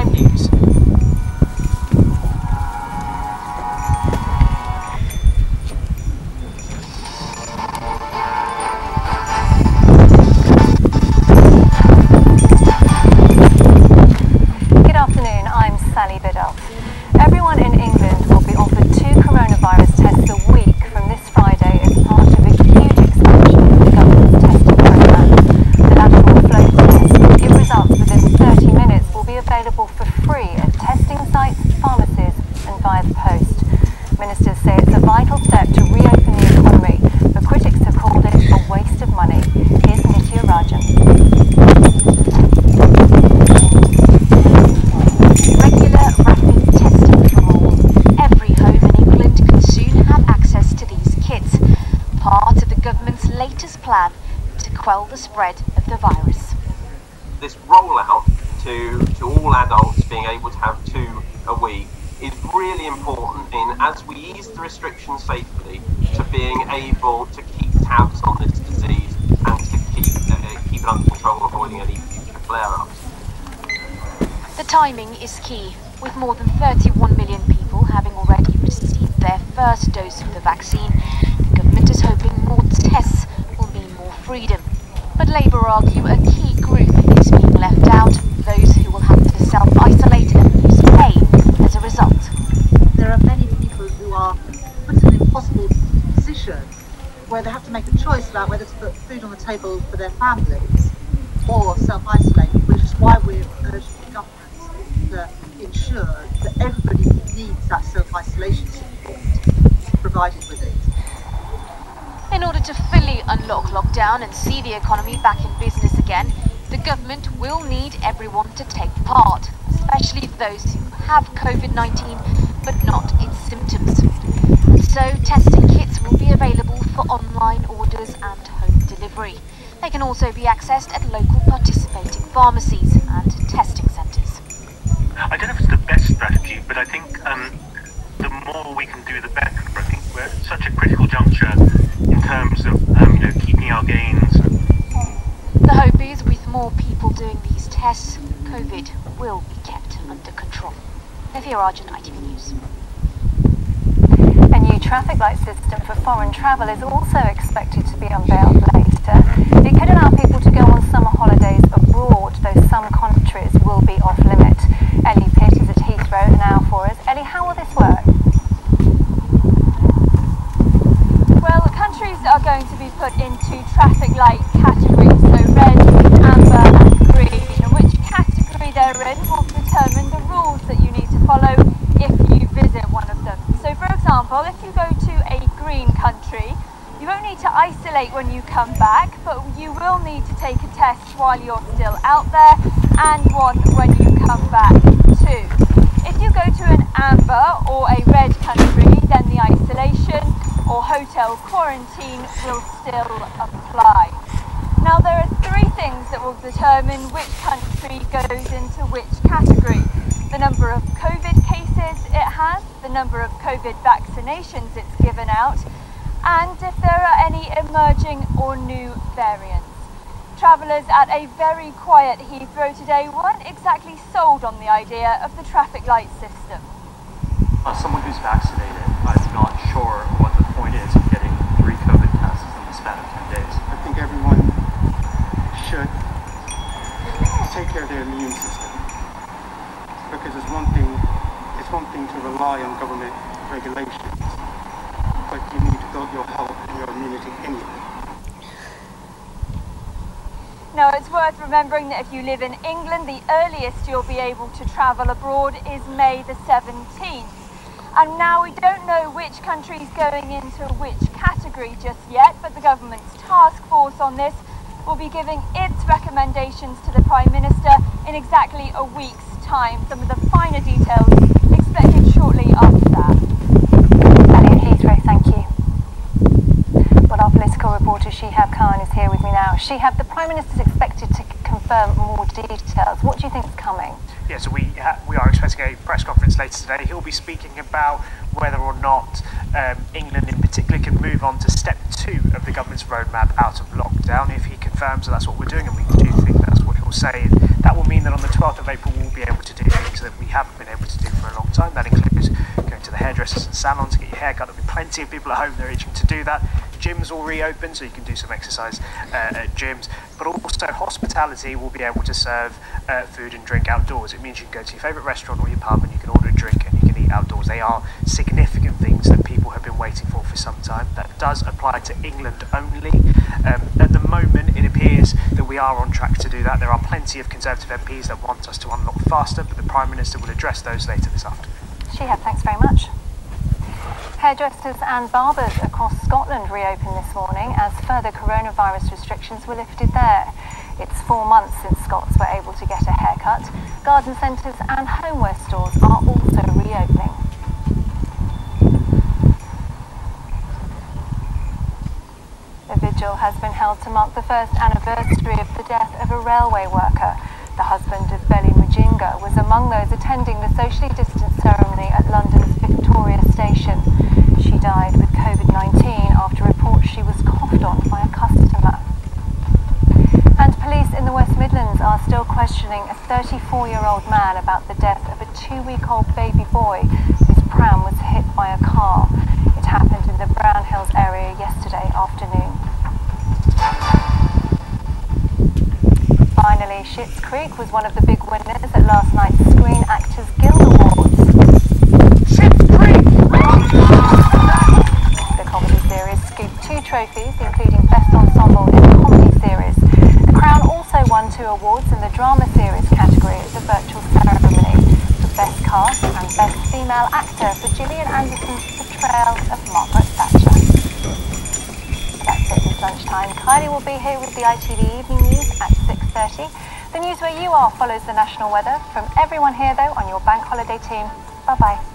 Time News. Quell the spread of the virus. this rollout to, to all adults being able to have two a week is really important in as we ease the restrictions safely to being able to keep tabs on this disease and to keep, uh, keep it under control, avoiding any future flare-ups. The timing is key, with more than 31 million people having already received their first dose of the vaccine. The government is hoping more tests will mean more freedom. But Labour argue a key group is being left out, those who will have to self-isolate and lose pay as a result. there are many people who are put in an impossible position where they have to make a choice about whether to put food on the table for their families or self-isolate, which is why we're urging the government to ensure that everybody needs that self-isolation support provided with it. In order to fully unlock lockdown and see the economy back in business again, the government will need everyone to take part, especially those who have COVID 19 but not its symptoms. So, testing kits will be available for online orders and home delivery. They can also be accessed at local participating pharmacies and testing centres. I don't know if it's the best strategy, but I think um, the more we can do, the better. We're at such a critical juncture in terms of um, you know keeping our gains. The hope is with more people doing these tests, COVID will be kept under control. Navia Rajan, ITV News. A new traffic light system for foreign travel is also expected to be unveiled later. It could allow people to go on summer holidays abroad, though some countries will be off limit. Ellie Pitt is at Heathrow now for us. Ellie, how will this work? Well, countries are going to be put into traffic light categories, so red, amber and green. And which category will determine the rules that you need to follow if you visit one of them. So for example, if you go to a green country, you won't need to isolate when you come back, but you will need to take a test while you're still out there and one when you come back too. If you go to an amber or a red country, then the isolation or hotel quarantine will still apply. Now, there are things that will determine which country goes into which category the number of COVID cases it has, the number of COVID vaccinations it's given out, and if there are any emerging or new variants. Travellers at a very quiet Heathrow today weren't exactly sold on the idea of the traffic light system. As someone who's vaccinated, I'm not sure what the point is of getting three COVID tests in the span of 10 days. I think everyone should take care of their immune system. Because it's one thing it's one thing to rely on government regulations, but you need to build your health and your immunity anyway. Now, it's worth remembering that if you live in England, the earliest you'll be able to travel abroad is May the 17th. And now we don't know which country's going into which category just yet, but the government's task force on this will be giving its recommendations to the Prime Minister in exactly a week's time. Some of the finer details shortly after that. Heathrow, thank you. Well, our political reporter Shehab Khan is here with me now. Shehab, the Prime Minister is expected to confirm more details. What do you think is coming? Yeah, so we we are expecting a press conference later today. He'll be speaking about whether or not um, England, in particular, can move on to step two of the government's roadmap out of lockdown. If he confirms that that's what we're doing, and we do think that's what he'll say, that will mean that on the 12th of April we'll be able to do things that we haven't been able to do for a long time. That includes going to the hairdressers and salons to get your hair cut. There'll be plenty of people at home that are itching to do that. Gyms will reopen, so you can do some exercise uh, at gyms. But also, hospitality will be able to serve uh, food and drink outdoors. It means you can go to your favourite restaurant or your pub and you can order a drink and you can eat outdoors. They are significant things that people have been waiting for for some time. That does apply to England only. Um, at the moment, it appears that we are on track to do that. There are plenty of Conservative MPs that want us to unlock faster, but the Prime Minister will address those later this afternoon. Shehab, thanks very much. Hairdressers and barbers across Scotland reopened this morning as further coronavirus restrictions were lifted there. It's four months since Scots were able to get a haircut. Garden centres and homeware stores are also reopening. A vigil has been held to mark the first anniversary of the death of a railway worker. The husband of Belly Mujinga was among those attending the socially distanced ceremony at London's Victoria Station. She died with COVID-19 after reports she was coughed on by a customer. And police in the West Midlands are still questioning a 34-year-old man about the death of a two-week-old baby boy whose pram was hit by a car. It happened in the Brownhills area yesterday afternoon. Finally, Schitt's Creek was one of the big winners at last night's Screen Actors Guild Awards. Schitt's Creek! The comedy series scooped trophies, including Best Ensemble in a Comedy Series. The Crown also won two awards in the Drama Series category at the virtual ceremony for Best Cast and Best Female Actor for Gillian Anderson's portrayal of Margaret Thatcher. That's it this lunchtime. Kylie will be here with the ITV Evening News at 6.30. The news where you are follows the national weather. From everyone here, though, on your bank holiday team, bye-bye.